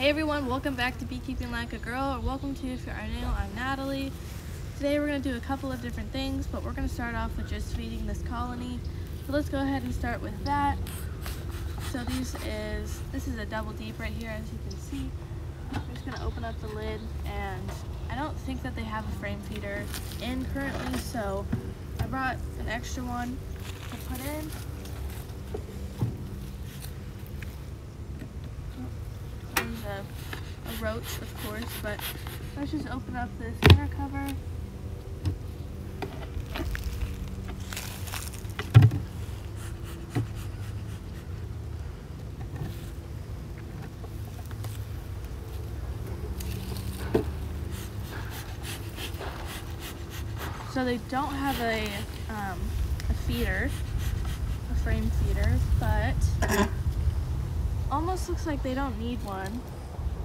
Hey everyone, welcome back to Beekeeping Like a Girl, or welcome to if you are new, I'm Natalee. Today we're going to do a couple of different things, but we're going to start off with just feeding this colony. So let's go ahead and start with that. So these is, this is a double deep right here as you can see. I'm just going to open up the lid and I don't think that they have a frame feeder in currently, so I brought an extra one to put in. A, roach, of course, but let's just open up this inner cover. So they don't have a, um, a feeder, a frame feeder, but almost looks like they don't need one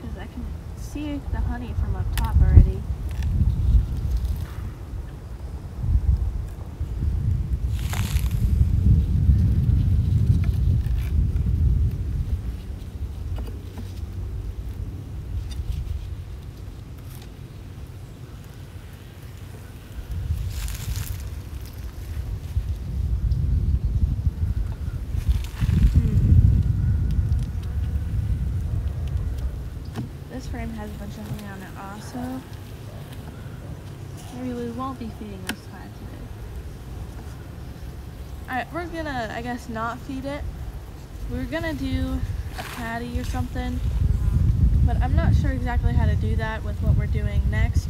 because I can see the honey from up top already. This frame has a bunch of honey on it also. Maybe we be feeding this hive today. Alright, we're gonna, I guess, not feed it. We're gonna do a patty or something, but I'm not sure exactly how to do that with what we're doing next.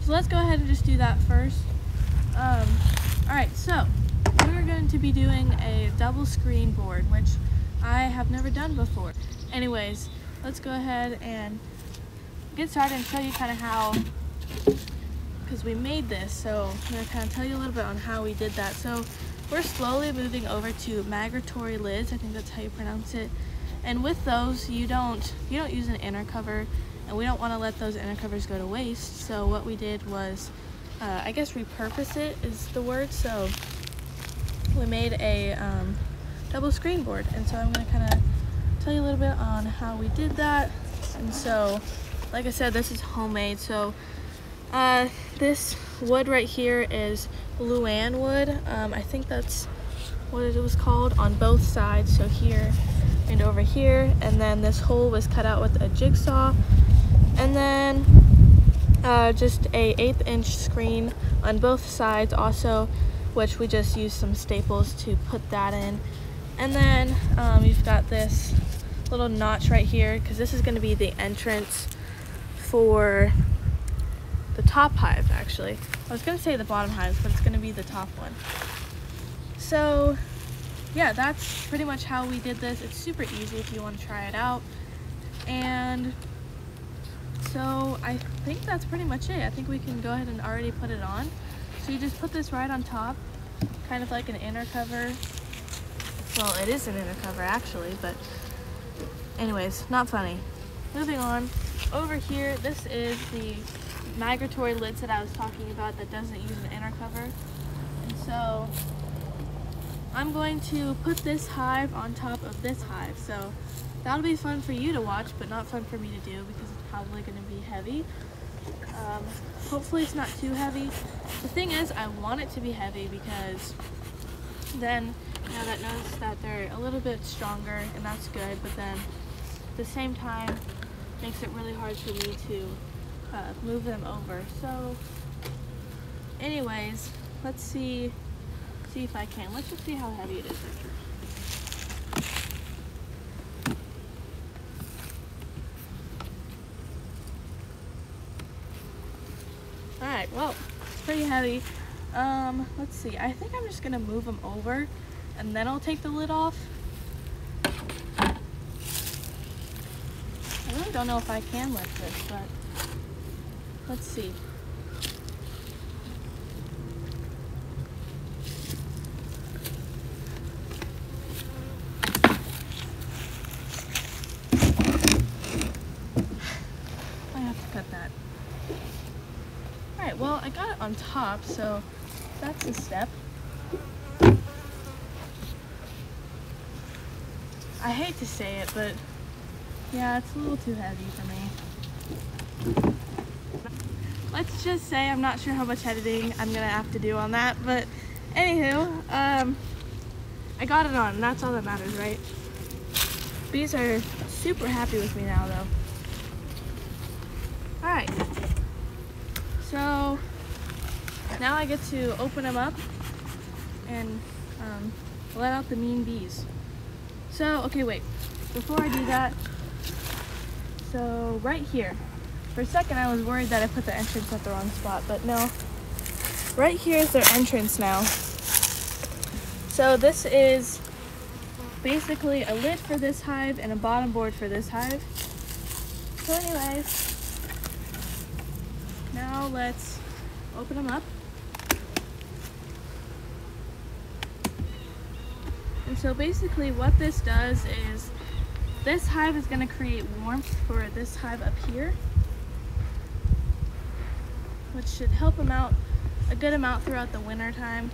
So let's go ahead and just do that first. Um, Alright, so we're going to be doing a double screen board, which I have never done before. Anyways, let's go ahead and get started and show you kind of how, because we made this, so I'm going to kind of tell you a little bit on how we did that. So we're slowly moving over to migratory lids, I think that's how you pronounce it. And with those, you don't, you don't use an inner cover, and we don't want to let those inner covers go to waste. So what we did was, uh, I guess repurpose it is the word. So we made a um, double screen board, and so I'm going to kind of tell you a little bit on how we did that. And so, like I said, this is homemade. So uh, this wood right here is Luan wood. Um, I think that's what it was called on both sides. So here and over here. And then this hole was cut out with a jigsaw. And then uh, just a eighth inch screen on both sides also, which we just used some staples to put that in. And then um, you've got this little notch right here because this is going to be the entrance for the top hive actually. I was going to say the bottom hive, but it's going to be the top one. So yeah, that's pretty much how we did this. It's super easy if you want to try it out. And so I think that's pretty much it. I think we can go ahead and already put it on. So you just put this right on top, kind of like an inner cover. Well, it is an inner cover actually, but anyways, not funny. Moving on, over here, this is the migratory lids that I was talking about that doesn't use an inner cover. And so I'm going to put this hive on top of this hive. So that'll be fun for you to watch, but not fun for me to do because it's probably going to be heavy. Um, hopefully it's not too heavy. The thing is, I want it to be heavy because then you know, that knows that they're a little bit stronger and that's good, but then at the same time makes it really hard for me to uh, move them over. So anyways, let's see see if I can. Let's just see how heavy it is. Alright, well, it's pretty heavy. Um, let's see. I think I'm just gonna move them over and then I'll take the lid off. I really don't know if I can lift this, but let's see. I have to cut that. Alright, well, I got it on top, so that's a step. I hate to say it, but Yeah, it's a little too heavy for me. Just say I'm not sure how much editing I'm gonna have to do on that, but anywho, um, I got it on. That's all that matters, right? Bees are super happy with me now, though. All right. So now I get to open them up and um, let out the mean bees. So, okay, wait. Before I do that, so right here, for a second I was worried that I put the entrance at the wrong spot, but no. Right here is their entrance now. So this is basically a lid for this hive and a bottom board for this hive. So anyways, now let's open them up. And so basically what this does is this hive is going to create warmth for this hive up here, which should help them out a good amount throughout the winter time.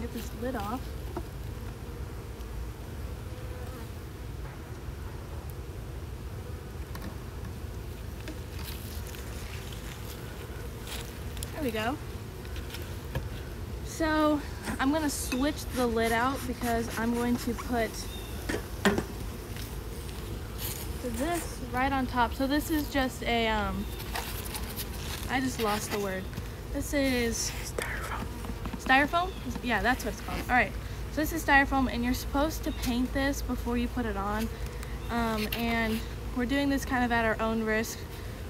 get this lid off. There we go. So I'm gonna switch the lid out because I'm going to put this right on top. So this is just a, um, I just lost the word. This is styrofoam. Styrofoam? Yeah, that's what it's called. All right, so this is styrofoam and you're supposed to paint this before you put it on. Um, and we're doing this kind of at our own risk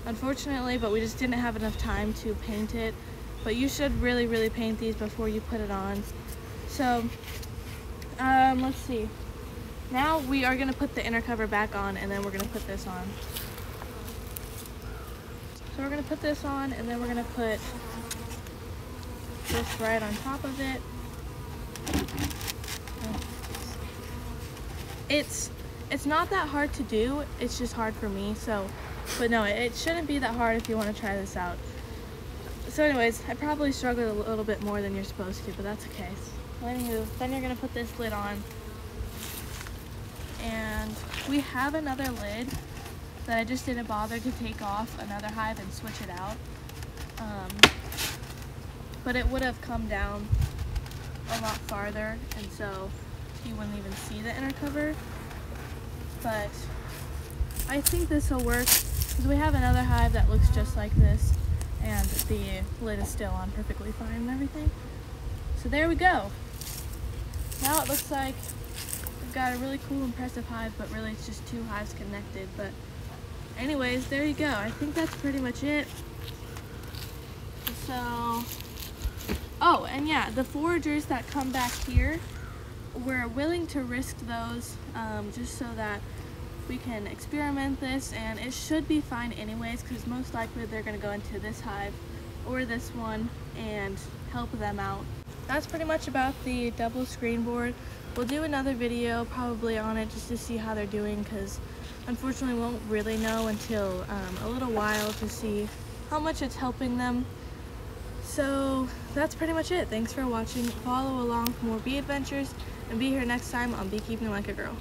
unfortunately, but we just didn't have enough time to paint it. But you should really, really paint these before you put it on. So, um, let's see. Now we are gonna put the inner cover back on and then we're gonna put this on. So we're gonna put this on and then we're gonna put this right on top of it. It's it's not that hard to do, it's just hard for me, so but no, it shouldn't be that hard if you want to try this out. So anyways, I probably struggled a little bit more than you're supposed to, but that's okay. So anywho, then you're to put this lid on. And we have another lid that I just didn't bother to take off another hive and switch it out. Um, but it would have come down a lot farther and so you wouldn't even see the inner cover. But I think this will work because we have another hive that looks just like this and the lid is still on perfectly fine and everything. So there we go. Now it looks like we've got a really cool impressive hive but really it's just two hives connected but anyways there you go. I think that's pretty much it. So oh and yeah the foragers that come back here we're willing to risk those um, just so that we can experiment this and it should be fine anyways because most likely they're going to go into this hive or this one and help them out. That's pretty much about the double screen board. We'll do another video probably on it just to see how they're doing because unfortunately we won't really know until um, a little while to see how much it's helping them. So that's pretty much it. Thanks for watching. Follow along for more bee adventures and be here next time on Beekeeping Like a Girl.